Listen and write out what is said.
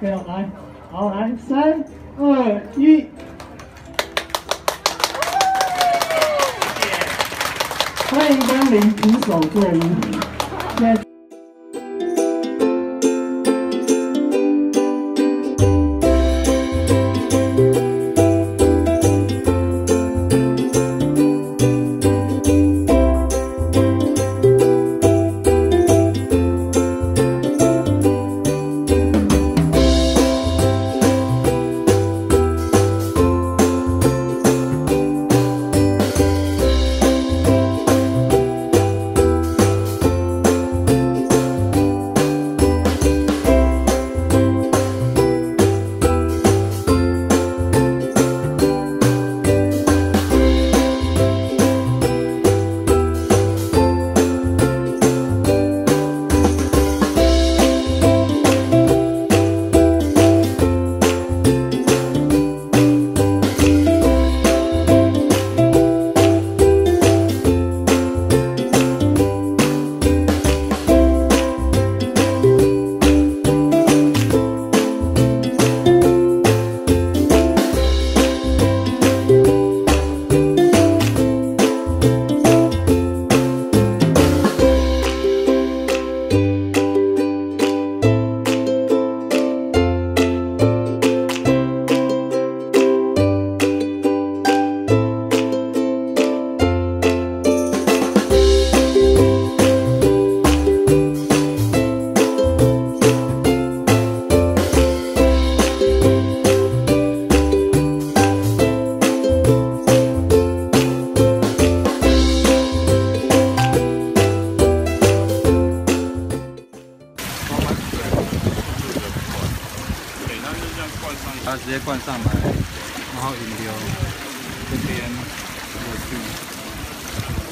朋友来，好来，三二一。欢迎光临徒手作屋，它直接灌上来，然后引流这边过去。